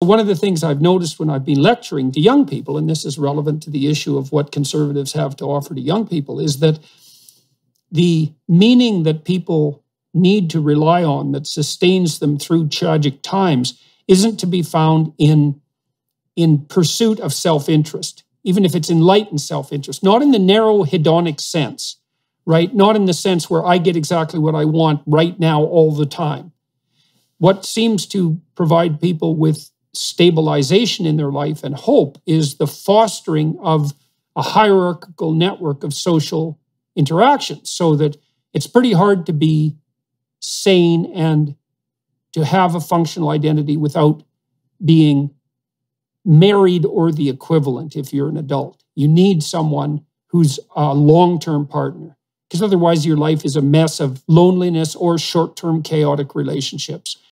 One of the things I've noticed when I've been lecturing to young people, and this is relevant to the issue of what conservatives have to offer to young people, is that the meaning that people need to rely on that sustains them through tragic times isn't to be found in, in pursuit of self interest, even if it's enlightened self interest, not in the narrow hedonic sense, right? Not in the sense where I get exactly what I want right now all the time. What seems to provide people with stabilization in their life and hope is the fostering of a hierarchical network of social interactions so that it's pretty hard to be sane and to have a functional identity without being married or the equivalent if you're an adult. You need someone who's a long term partner because otherwise your life is a mess of loneliness or short term chaotic relationships.